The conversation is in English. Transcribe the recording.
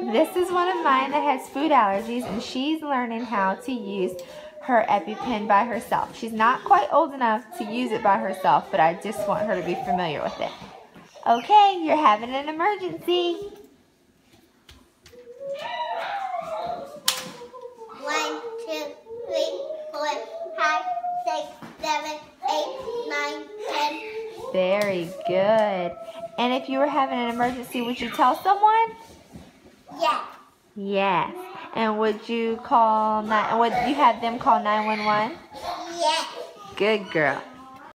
This is one of mine that has food allergies, and she's learning how to use her EpiPen by herself. She's not quite old enough to use it by herself, but I just want her to be familiar with it. Okay, you're having an emergency. One, two, three, four, five, six, seven, eight, nine, ten. Very good. And if you were having an emergency, would you tell someone? Yeah. Yes. And would you call nine? Would you have them call nine one one? Yeah. Good girl.